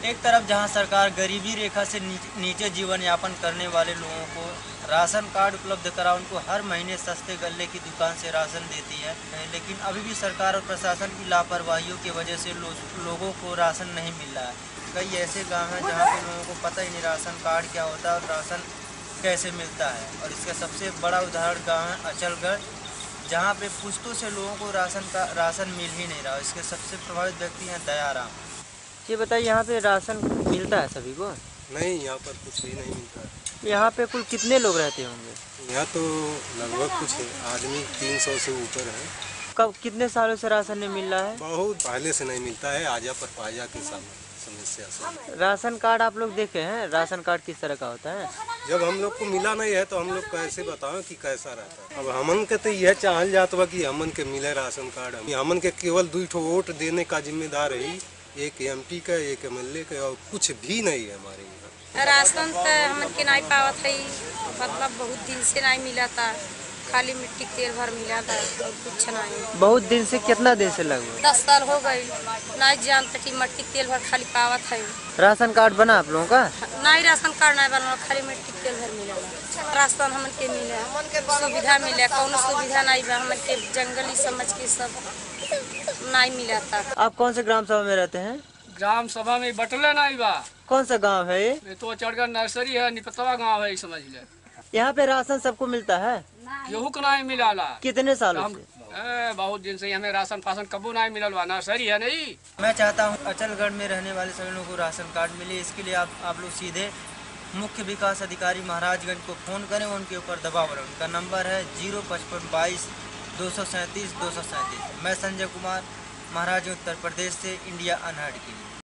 एक तरफ़ जहाँ सरकार गरीबी रेखा से नीचे जीवन यापन करने वाले लोगों को राशन कार्ड उपलब्ध करा उनको हर महीने सस्ते गले की दुकान से राशन देती है। लेकिन अभी भी सरकार और प्रशासन की लापरवाही की वजह से लो, लोगों को राशन नहीं मिल रहा है। कई ऐसे गाँव हैं जहाँ पे लोगों को पता ही नहीं राशन कार्ड क्या होता है और राशन कैसे मिलता है। और इसका सबसे बड़ा उदाहरण गाँव है अचलगढ़ जहाँ पे पुश्तों से लोगों को राशन का राशन मिल ही नहीं रहा। इसके सबसे प्रभावित व्यक्ति हैं दयाराम। ये बताइए यहाँ पे राशन मिलता है सभी को? नहीं यहाँ पर कुछ भी नहीं मिलता। है यहाँ पे कुल कितने लोग रहते होंगे? यहाँ तो लगभग कुछ आदमी तीन सौ से ऊपर है। कब कितने सालों से राशन नहीं मिल रहा है? बहुत पहले से नहीं मिलता है आजा पर पाजा के सामने समस्या से। राशन कार्ड आप लोग देखे हैं? राशन कार्ड किस तरह का होता है? जब हम लोग को मिला नहीं है तो हम लोग कैसे बताओ कि कैसा रहता है? अब हमन के तो यह चाहल जात बा कि हमन के मिले राशन कार्ड। हमन के केवल दो वोट देने का जिम्मेदार है एक एम पी का, एक एम एल ए का और कुछ भी नहीं है हमारे यहाँ। राशन तो हम के नहीं पावत है मतलब बहुत दिन से नहीं मिला था। खाली मिट्टी तेल भर मिला था और कुछ नहीं बहुत दिन से कितना दिन से लगभग दस साल हो गई नहीं जानते कि मिट्टी तेल भर खाली पावत है। राशन कार्ड बना आप लोगों का? नहीं राशन कार्ड नहीं बना खाली मिट्टी तेल भर मिला। राशन हमन के मिले सुविधा मिले कौन सुविधा नहीं बा हमन के जंगली समझ के सब नहीं मिला था। आप कौन से ग्राम सभा में रहते हैं? ग्राम सभा में बटले नहीं बा। कौन सा गाँव है ये? तो चढ़गढ़ नर्सरी है निपतवा गाँव है समझ ले। यहाँ पे राशन सबको मिलता है? यहू को नहीं मिलाला। कितने सालों हम ए, बहुत दिन से हमें राशन फासन कबू नहीं मिलल बा नर्सरी है नहीं। मैं चाहता हूँ अचलगढ़ में रहने वाले सभी लोगों को राशन कार्ड मिले। इसके लिए आप आप लोग सीधे मुख्य विकास अधिकारी महाराजगंज को फ़ोन करें उनके ऊपर दबाव बनाएँ उनका नंबर है ज़ीरो पचपन बाईस दो सौ सैंतीस दो सौ सैंतीस। मैं संजय कुमार महाराजगंज उत्तर प्रदेश से इंडिया अनहर्ड के लिए।